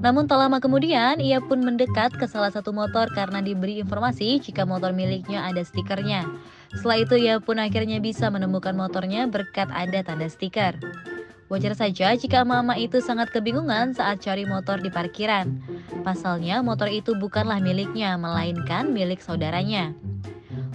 Namun tak lama kemudian, ia pun mendekat ke salah satu motor karena diberi informasi jika motor miliknya ada stikernya. Setelah itu, ia pun akhirnya bisa menemukan motornya berkat ada tanda stiker. Wajar saja jika emak-emak itu sangat kebingungan saat cari motor di parkiran. Pasalnya, motor itu bukanlah miliknya, melainkan milik saudaranya.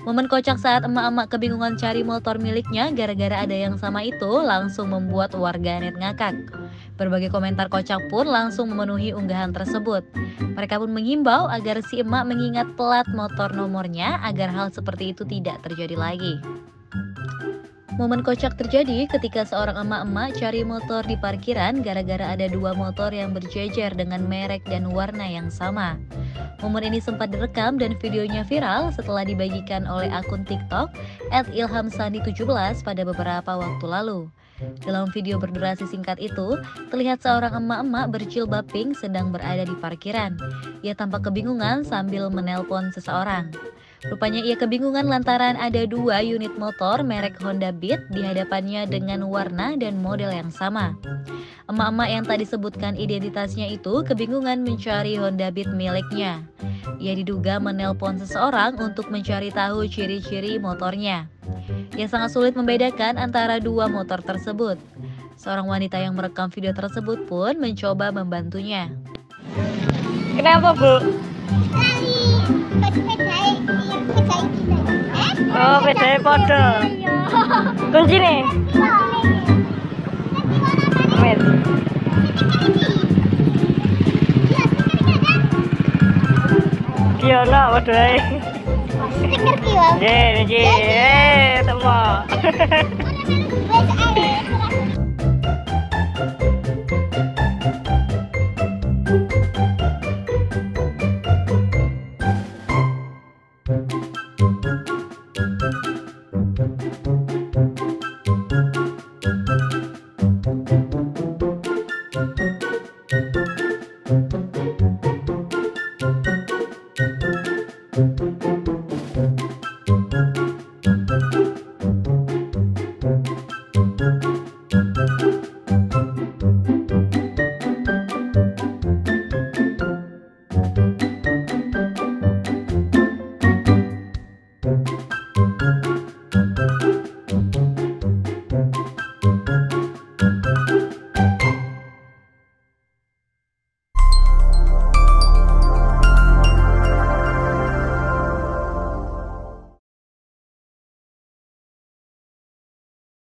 Momen kocak saat emak-emak kebingungan cari motor miliknya gara-gara ada yang sama itu langsung membuat warganet ngakak. Berbagai komentar kocak pun langsung memenuhi unggahan tersebut. Mereka pun mengimbau agar si emak mengingat plat motor nomornya agar hal seperti itu tidak terjadi lagi. Momen kocak terjadi ketika seorang emak-emak cari motor di parkiran gara-gara ada dua motor yang berjejer dengan merek dan warna yang sama. Momen ini sempat direkam dan videonya viral setelah dibagikan oleh akun TikTok @ilhamsani17 pada beberapa waktu lalu. Dalam video berdurasi singkat itu, terlihat seorang emak-emak berjilbab pink sedang berada di parkiran. Ia tampak kebingungan sambil menelpon seseorang. Rupanya ia kebingungan lantaran ada dua unit motor merek Honda Beat di hadapannya dengan warna dan model yang sama. Emak-emak yang tadi disebutkan identitasnya itu kebingungan mencari Honda Beat miliknya. Ia diduga menelpon seseorang untuk mencari tahu ciri-ciri motornya. Ia sangat sulit membedakan antara dua motor tersebut. Seorang wanita yang merekam video tersebut pun mencoba membantunya. Kenapa, Bu? Oh, bedanya podo. Kunci nih. Amin. Kiyono podo ae. Stiker temu. Wes